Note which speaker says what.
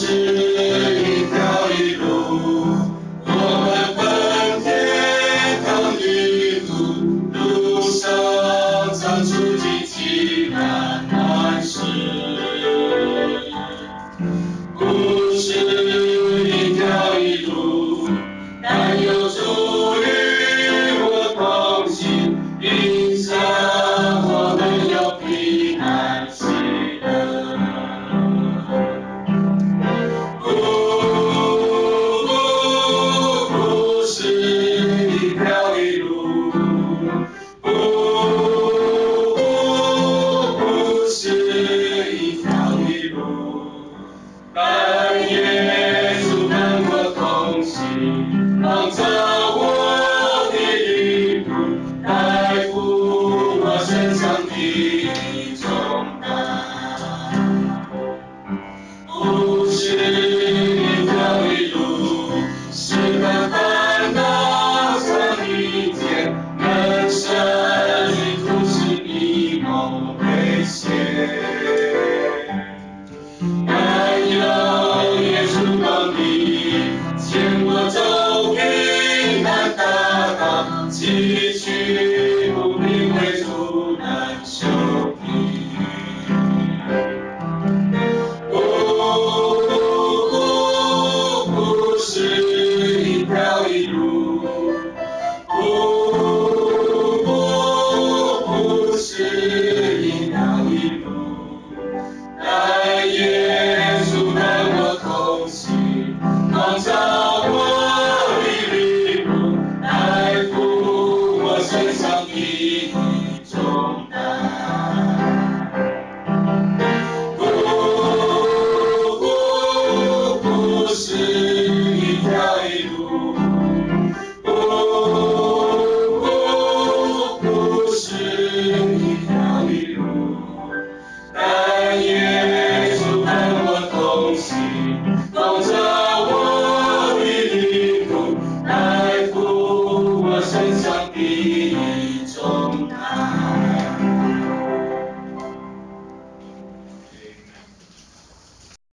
Speaker 1: see. 感耶稣，跟我同行，让这。是一条路，不不不是一条路，但耶稣跟我同行，伴着我的旅途，带我伸向的。